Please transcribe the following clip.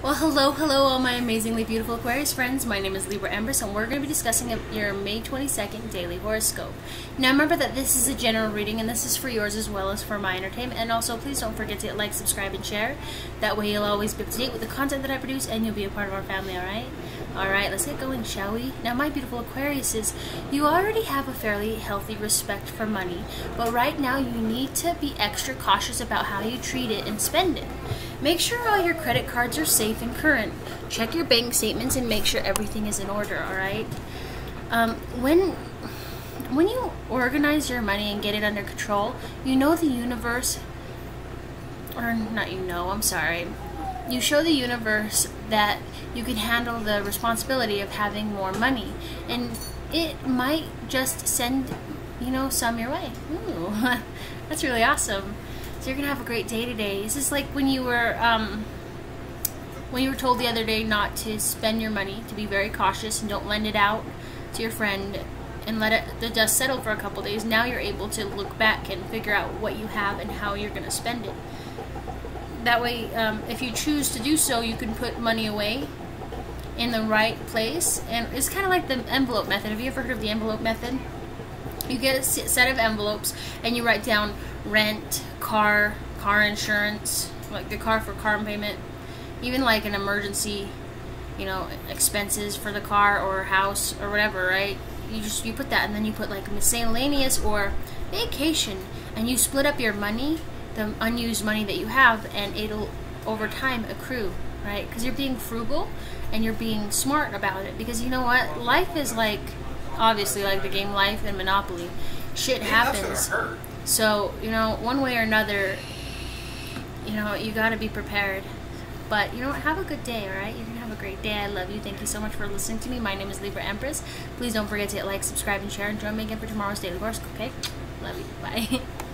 Well, hello, hello, all my amazingly beautiful Aquarius friends. My name is Libra Empress, and we're going to be discussing your May 22nd daily horoscope. Now, remember that this is a general reading, and this is for yours as well as for my entertainment. And also, please don't forget to like, subscribe, and share. That way, you'll always be up to date with the content that I produce, and you'll be a part of our family, alright? Alright, let's get going, shall we? Now, my beautiful Aquariuses, you already have a fairly healthy respect for money, but right now you need to be extra cautious about how you treat it and spend it. Make sure all your credit cards are safe and current. Check your bank statements and make sure everything is in order, alright? Um, when when you organize your money and get it under control, you know the universe or not you know, I'm sorry. You show the universe that you can handle the responsibility of having more money and it might just send, you know, some your way. Ooh, that's really awesome. So you're gonna have a great day today. This is like when you were um, when you were told the other day not to spend your money, to be very cautious and don't lend it out to your friend and let it the dust settle for a couple days. Now you're able to look back and figure out what you have and how you're gonna spend it. That way, um, if you choose to do so, you can put money away in the right place. And it's kind of like the envelope method. Have you ever heard of the envelope method? You get a set of envelopes and you write down rent, car, car insurance, like the car for car payment, even like an emergency, you know, expenses for the car or house or whatever, right? You just you put that and then you put like miscellaneous or vacation and you split up your money, the unused money that you have and it'll over time accrue, right? Because you're being frugal and you're being smart about it because you know what? Life is like obviously like the game life and Monopoly. Shit happens. So, you know, one way or another, you know, you got to be prepared. But, you know what? Have a good day, alright? You're going to have a great day. I love you. Thank you so much for listening to me. My name is Libra Empress. Please don't forget to hit like, subscribe, and share. And join me again for tomorrow's Daily Horoscope, okay? Love you. Bye.